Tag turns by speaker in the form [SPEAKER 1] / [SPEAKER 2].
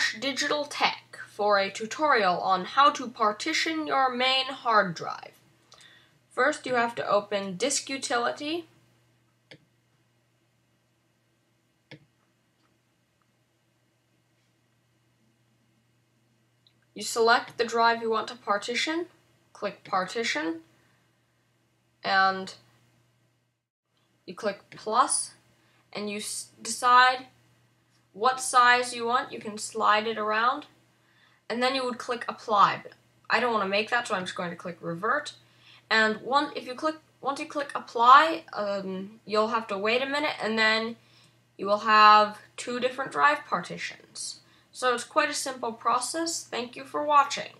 [SPEAKER 1] Rush Digital Tech for a tutorial on how to partition your main hard drive. First you have to open Disk Utility. You select the drive you want to partition, click Partition, and you click plus, and you decide what size you want. You can slide it around. And then you would click apply. But I don't want to make that, so I'm just going to click revert. And one, if you click, once you click apply, um, you'll have to wait a minute, and then you will have two different drive partitions. So it's quite a simple process. Thank you for watching.